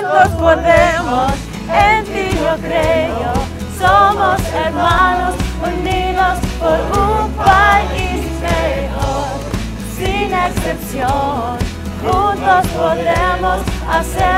juntos podemos, en ti yo creo. Somos hermanos unidos por un país mejor, sin excepción. Juntos podremos hacer